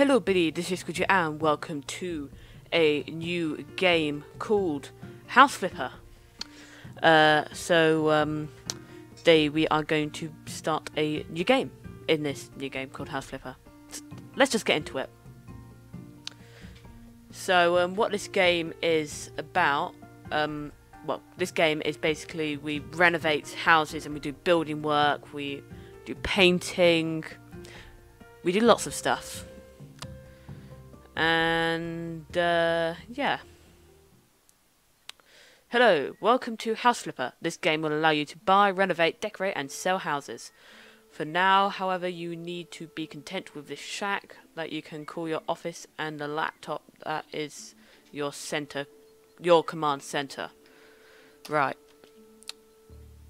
Hello, Billy. This is Squidgy, and welcome to a new game called House Flipper. Uh, so um, today we are going to start a new game in this new game called House Flipper. Let's just get into it. So, um, what this game is about, um, well, this game is basically we renovate houses and we do building work, we do painting, we do lots of stuff. And, uh, yeah. Hello, welcome to House Flipper. This game will allow you to buy, renovate, decorate, and sell houses. For now, however, you need to be content with this shack that you can call your office and the laptop that is your center, your command center. Right.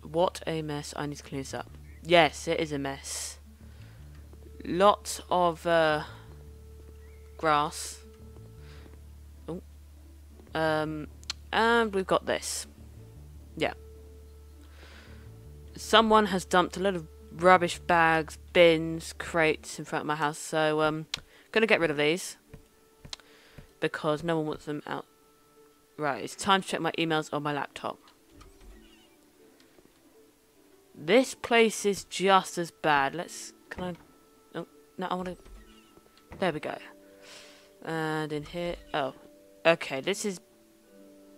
What a mess. I need to clean this up. Yes, it is a mess. Lots of uh, grass. Oh. Um, and we've got this. Yeah. Someone has dumped a lot of rubbish bags, bins, crates in front of my house, so um, gonna get rid of these because no one wants them out. Right, it's time to check my emails on my laptop. This place is just as bad. Let's. Can I? Oh, no, I want to. There we go. And in here. Oh, okay. This is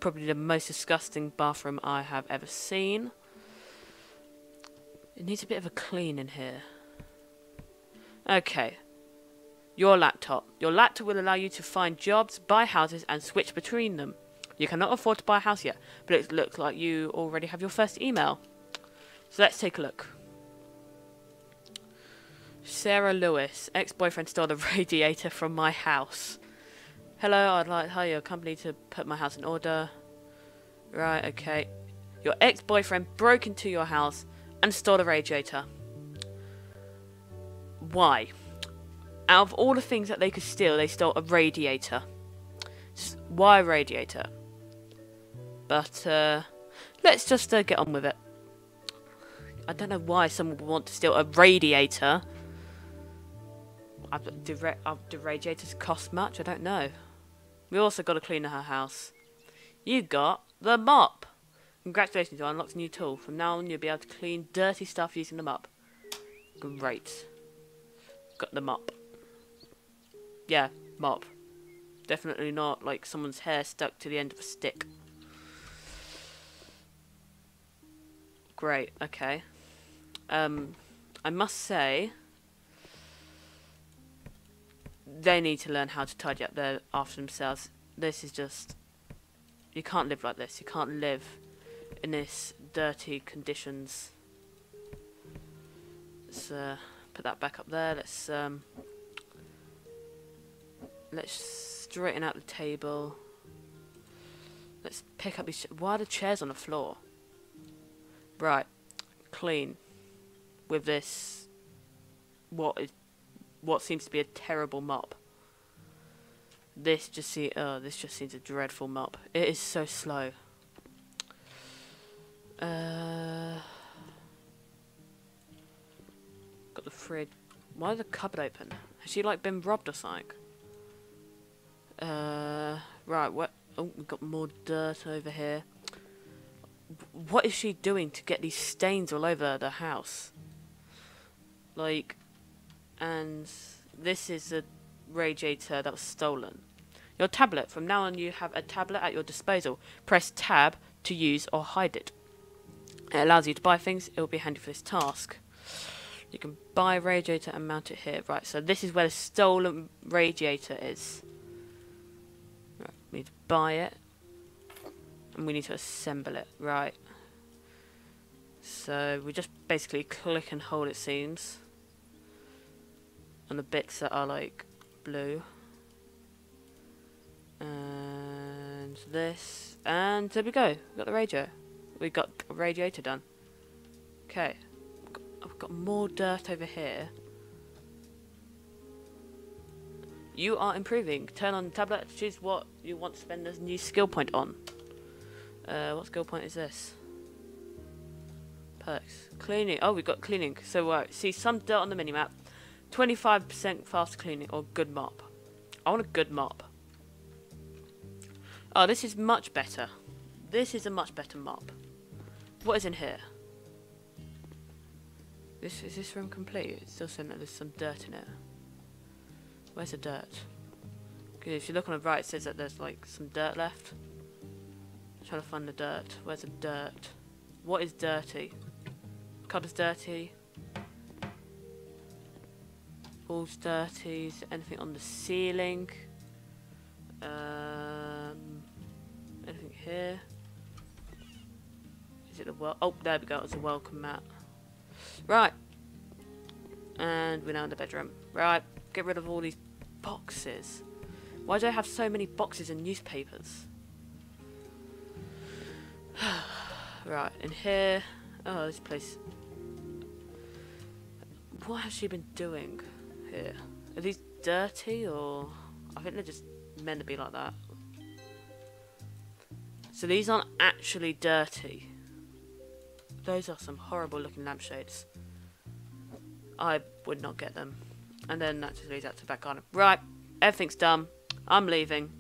probably the most disgusting bathroom I have ever seen. It needs a bit of a clean in here. Okay. Your laptop. Your laptop will allow you to find jobs, buy houses, and switch between them. You cannot afford to buy a house yet, but it looks like you already have your first email. So let's take a look. Sarah Lewis, ex-boyfriend stole a radiator from my house. Hello, I'd like to hire your company to put my house in order. Right, okay. Your ex-boyfriend broke into your house and stole a radiator. Why? Out of all the things that they could steal, they stole a radiator. Why a radiator? But, uh, let's just uh, get on with it. I don't know why someone would want to steal a radiator. Do, ra do radiators cost much? I don't know. We also got to clean her house. You got the mop. Congratulations, you unlocked a new tool. From now on, you'll be able to clean dirty stuff using the mop. Great. Got the mop. Yeah, mop. Definitely not like someone's hair stuck to the end of a stick. Great, okay. Um, I must say, they need to learn how to tidy up their after themselves. This is just, you can't live like this. You can't live in this dirty conditions. Let's uh, put that back up there. Let's um, let's straighten out the table. Let's pick up these. Why are the chairs on the floor? Right, clean with this. What is what seems to be a terrible mop. This just see. Oh, this just seems a dreadful mop. It is so slow. Uh, got the fridge. Why is the cupboard open? Has she like been robbed or something? Uh, right. What? Oh, we've got more dirt over here. What is she doing to get these stains all over the house? Like, and this is a radiator that was stolen. Your tablet. From now on, you have a tablet at your disposal. Press tab to use or hide it. It allows you to buy things. It will be handy for this task. You can buy a radiator and mount it here. Right, so this is where the stolen radiator is. Right, we need to buy it. And we need to assemble it. Right. So we just basically click and hold it seems. On the bits that are like blue. And this. And there we go. We've got the radio we got a radiator done. Okay. I've got more dirt over here. You are improving. Turn on the tablet to choose what you want to spend this new skill point on. Uh, what skill point is this? Perks. Cleaning. Oh, we've got cleaning. So, uh, see some dirt on the minimap. 25% fast cleaning or good mop. I want a good mop. Oh, this is much better. This is a much better mop. What is in here? This Is this room complete? It's still saying that there's some dirt in it. Where's the dirt? Because if you look on the right, it says that there's like some dirt left. I'm trying to find the dirt. Where's the dirt? What is dirty? Cupboard's dirty. Walls dirty. Is anything on the ceiling? Um, anything here? Is it the well? Oh, there we go. It's a welcome mat. Right. And we're now in the bedroom. Right. Get rid of all these boxes. Why do I have so many boxes and newspapers? right, in here. Oh, this place. What has she been doing here? Are these dirty or. I think they're just meant to be like that. So these aren't actually dirty. Those are some horrible looking lampshades. I would not get them. And then that just leads out to back on. Right, everything's done. I'm leaving.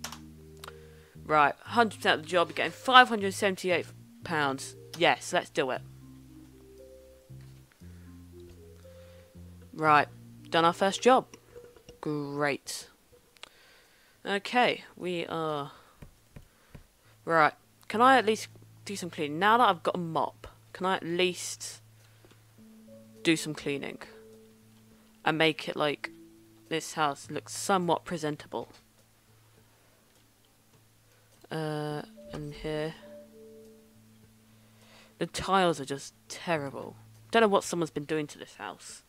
Right, 100% of the job, you're getting £578. Yes, let's do it. Right, done our first job. Great. Okay, we are... Right, can I at least do some cleaning? Now that I've got a mop, can I at least do some cleaning? And make it like this house looks somewhat presentable. Uh, and here. The tiles are just terrible. Don't know what someone's been doing to this house.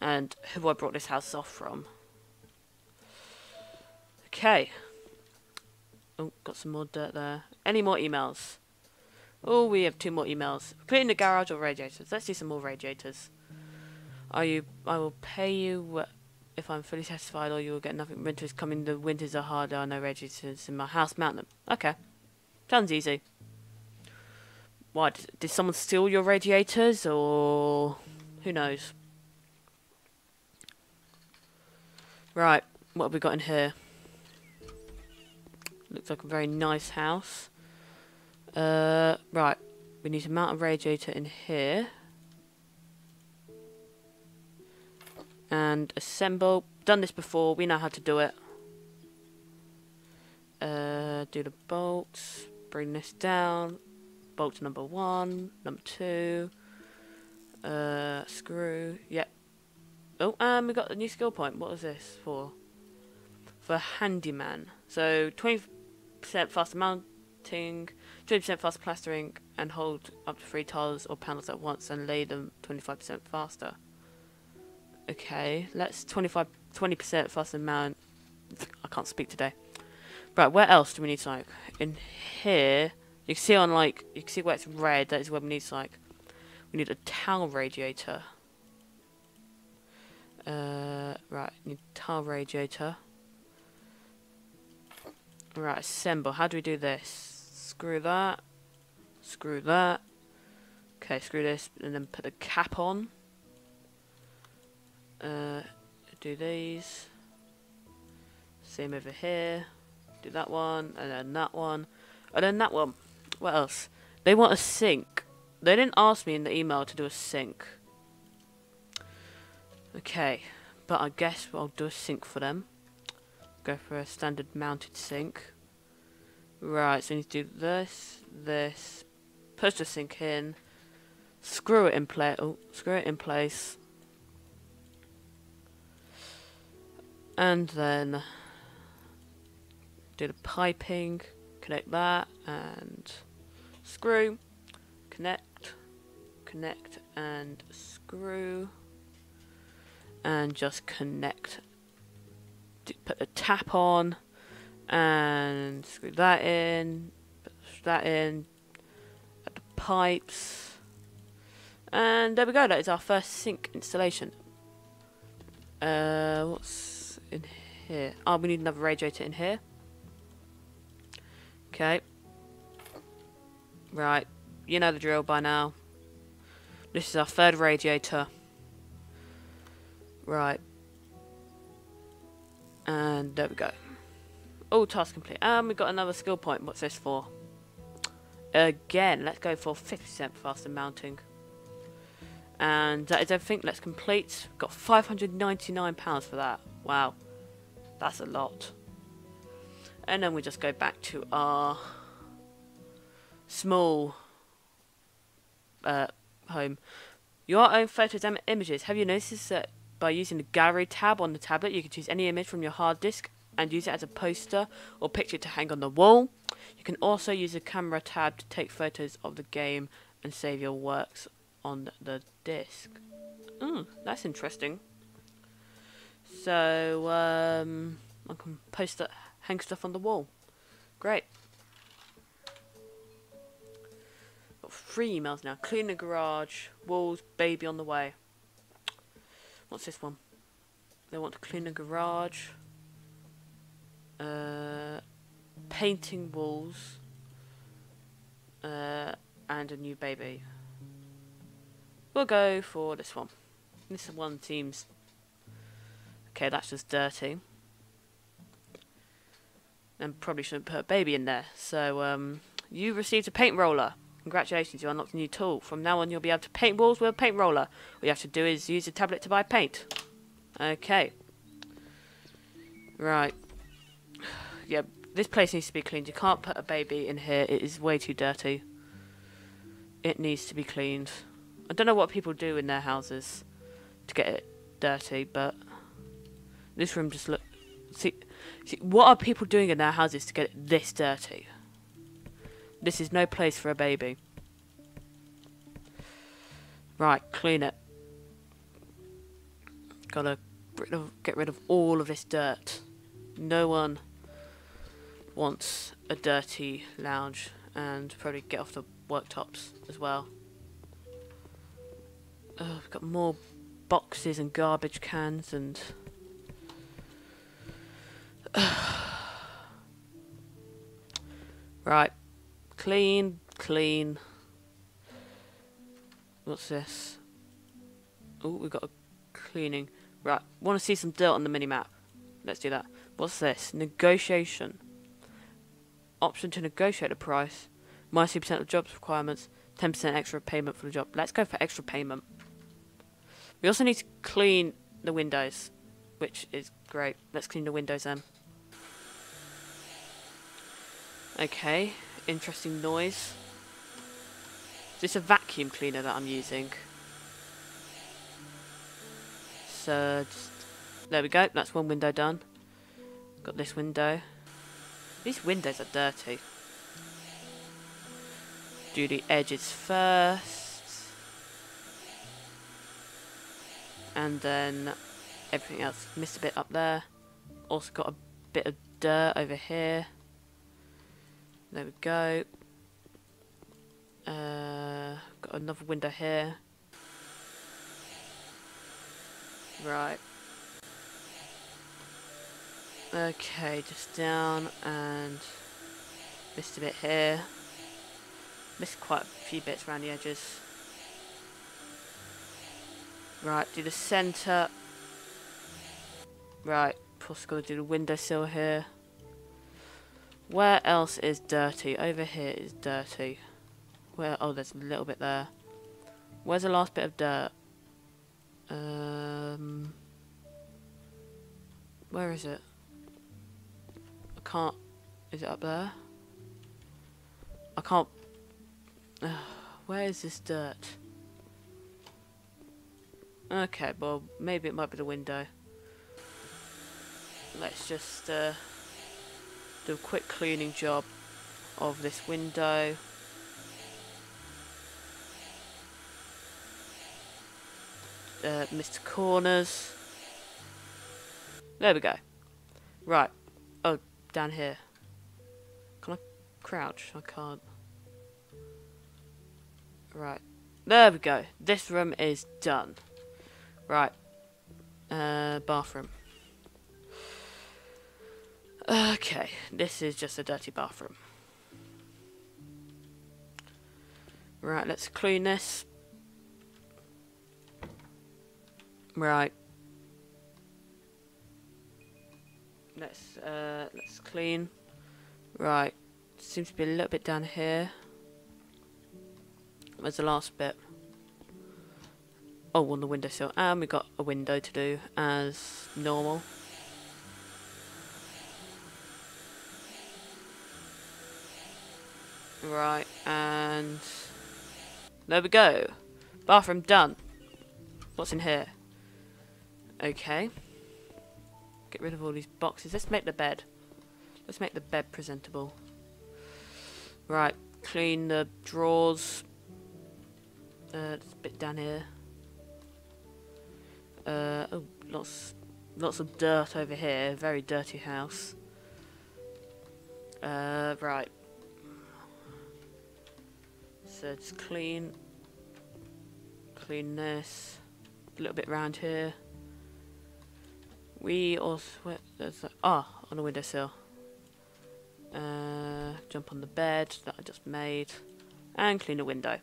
And who I brought this house off from. Okay. Oh, got some more dirt there. Any more emails? Oh, we have two more emails. Put in the garage or radiators. Let's do some more radiators. Are you? I will pay you if I'm fully satisfied, or you will get nothing. Winter is coming. The winters are hard. There are no radiators in my house. Mount them. Okay, sounds easy. Why did, did someone steal your radiators, or who knows? Right, what have we got in here? Looks like a very nice house. Uh, right, we need to mount a radiator in here. And assemble. Done this before, we know how to do it. Uh, do the bolts. Bring this down. Bolt number one, number two. Uh, screw. Yep. Oh, and we got a new skill point. What is this for? For handyman. So 20% faster mounting, 20% faster plastering, and hold up to three tiles or panels at once and lay them 25% faster. Okay, let's 25, 20% faster mount. I can't speak today. Right, where else do we need to like in here? You can see on like you can see where it's red. That is where we need to like we need a towel radiator. Uh, right, need towel radiator. Right, assemble. How do we do this? Screw that. Screw that. Okay, screw this, and then put the cap on. Uh, do these. Same over here. Do that one, and then that one, and then that one. What else? They want a sink. They didn't ask me in the email to do a sink. Okay, but I guess I'll do a sink for them. Go for a standard mounted sink. Right, so we need to do this, this, push the sink in, screw it in place. Oh, screw it in place, and then do the piping. Connect that and screw. Connect, connect, and screw, and just connect. Put the tap on and screw that in, put that in, add the pipes, and there we go. That is our first sink installation. Uh, what's in here? Oh, we need another radiator in here. Okay. Right, you know the drill by now. This is our third radiator. Right. And there we go. All tasks complete. And we got another skill point. What's this for? Again, let's go for 50% faster mounting. And that is everything. Let's complete. Got £599 for that. Wow. That's a lot. And then we just go back to our small uh, home. Your own photos and images. Have you noticed that by using the gallery tab on the tablet, you can choose any image from your hard disk and use it as a poster or picture to hang on the wall. You can also use the camera tab to take photos of the game and save your works on the disk. Mm, that's interesting. So, um, I can post it, hang stuff on the wall. Great. Got three emails now. Clean the garage, walls, baby on the way. What's this one? They want to clean a garage. Uh, painting walls. Uh, and a new baby. We'll go for this one. This one seems... Okay, that's just dirty. And probably shouldn't put a baby in there. So, um, you received a paint roller. Congratulations, you unlocked a new tool. From now on, you'll be able to paint walls with a paint roller. All you have to do is use a tablet to buy paint. Okay. Right. Yeah, this place needs to be cleaned. You can't put a baby in here. It is way too dirty. It needs to be cleaned. I don't know what people do in their houses to get it dirty, but this room just look. See, see, what are people doing in their houses to get it this dirty? This is no place for a baby. Right, clean it. Gotta get rid of all of this dirt. No one wants a dirty lounge and probably get off the worktops as well. Oh, we've got more boxes and garbage cans and... right. Clean, clean. What's this? Oh, we've got a cleaning. Right, want to see some dirt on the mini-map. Let's do that. What's this? Negotiation. Option to negotiate the price. Minus 2% of jobs requirements. 10% extra payment for the job. Let's go for extra payment. We also need to clean the windows, which is great. Let's clean the windows then. Okay, interesting noise. Is this a vacuum cleaner that I'm using? So, just, there we go. That's one window done. Got this window. These windows are dirty. Do the edges first. and then everything else missed a bit up there also got a bit of dirt over here there we go. Uh, got another window here. Right. Okay just down and missed a bit here. Missed quite a few bits around the edges. Right, do the centre. Right, plus got to do the windowsill here. Where else is dirty? Over here is dirty. Where? Oh, there's a little bit there. Where's the last bit of dirt? Um, where is it? I can't. Is it up there? I can't. Uh, where is this dirt? Okay, well, maybe it might be the window. Let's just uh, do a quick cleaning job of this window. Uh, corners. There we go. Right. Oh, down here. Can I crouch? I can't. Right. There we go. This room is done. Right. Uh, bathroom. Okay, this is just a dirty bathroom. Right, let's clean this. Right. let's uh, let's clean. Right, seems to be a little bit down here. Where's the last bit? Oh, on the windowsill, and we got a window to do as normal. Right, and there we go. Bathroom done. What's in here? Okay. Get rid of all these boxes. Let's make the bed. Let's make the bed presentable. Right, clean the drawers. Uh, there's a bit down here. Uh, oh, lots, lots of dirt over here. Very dirty house. Uh, right. So it's clean. Clean this. A little bit around here. We also where, there's ah on the windowsill. Uh, jump on the bed that I just made, and clean the window.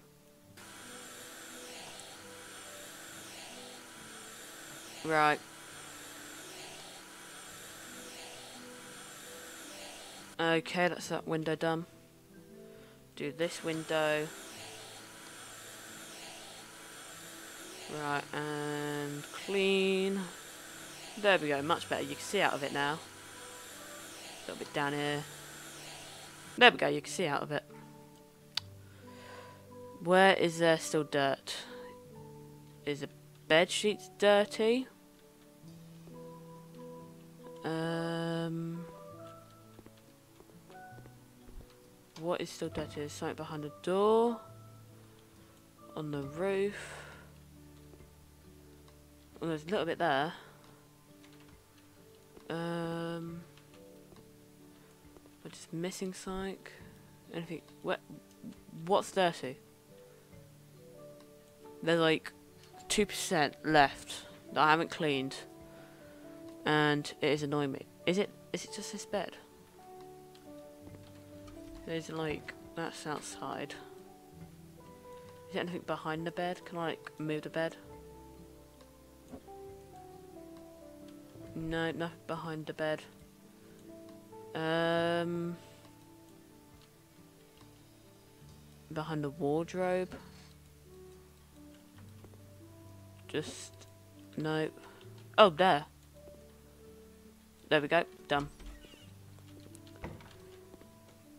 Right. Okay, that's that window done. Do this window. Right, and clean. There we go, much better. You can see out of it now. A little bit down here. There we go, you can see out of it. Where is there still dirt? Is the bed sheets dirty? Um, what is still dirty? There's something behind the door. On the roof. Well, there's a little bit there. Um, I'm just missing psych. Anything? What? What's dirty? There's like two percent left that I haven't cleaned, and it is annoying me. Is it? Is it just this bed? There's like that's outside. Is there anything behind the bed? Can I like move the bed? No, nothing behind the bed. Um, behind the wardrobe. Just no. Oh, there. There we go. Done.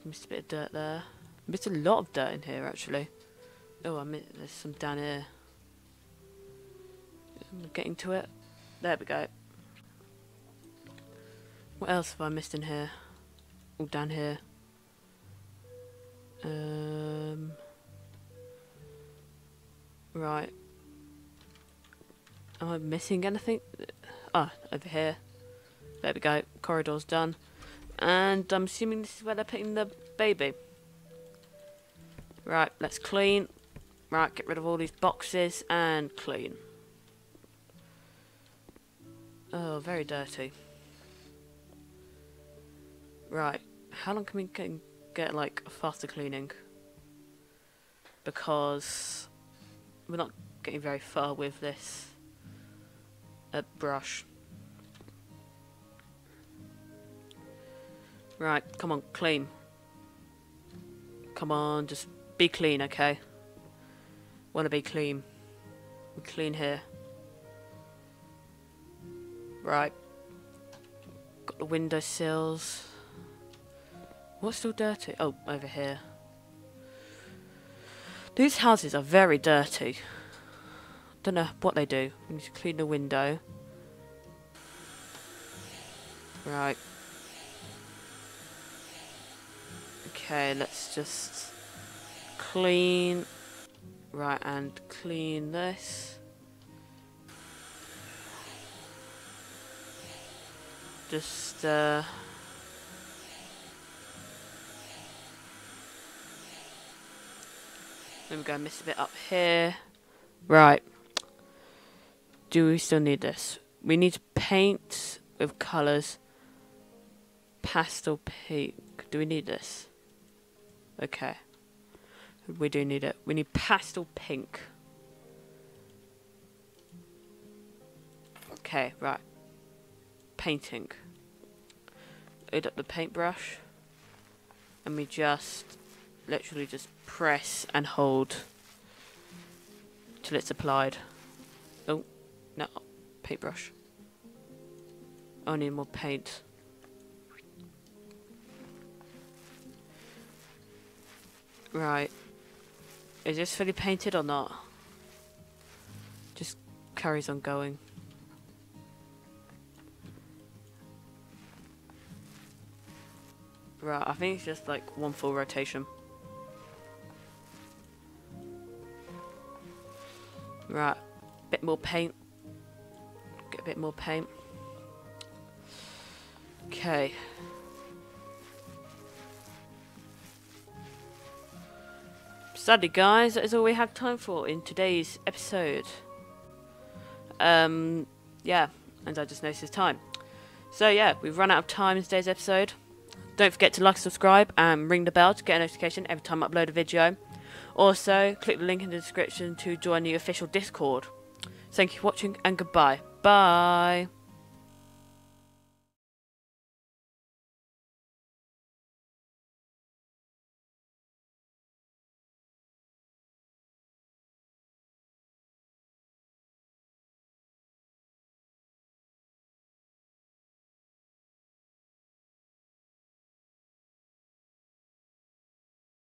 Missed a bit of dirt there. Missed a lot of dirt in here actually. Oh, I missed, there's some down here. I'm getting to it. There we go. What else have I missed in here? All down here. Um, right. Am I missing anything? Ah, over here. There we go. Corridor's done. And I'm assuming this is where they're putting the baby. Right, let's clean. Right, get rid of all these boxes and clean. Oh, very dirty. Right, how long can we get, like a faster cleaning? Because we're not getting very far with this uh, brush. Right, come on, clean. Come on, just be clean, okay? Wanna be clean. We're clean here. Right. Got the window sills. What's still dirty? Oh, over here. These houses are very dirty. Don't know what they do. We need to clean the window. Right. Okay, let's just clean. Right, and clean this. Just, uh... Then we go and miss a bit up here. Right. Do we still need this? We need to paint with colours. Pastel pink. Do we need this? Okay. We do need it. We need pastel pink. Okay, right. Painting. load up the paintbrush and we just literally just press and hold till it's applied. Oh, no, paintbrush. I need more paint. Right. Is this fully painted or not? Just carries on going. Right, I think it's just like one full rotation. Right, a bit more paint. Get a bit more paint. Okay. Sadly, guys, that is all we have time for in today's episode. Um, yeah, and I just noticed it's time. So yeah, we've run out of time in today's episode. Don't forget to like, subscribe, and ring the bell to get a notification every time I upload a video. Also, click the link in the description to join the official Discord. Thank you for watching, and goodbye. Bye.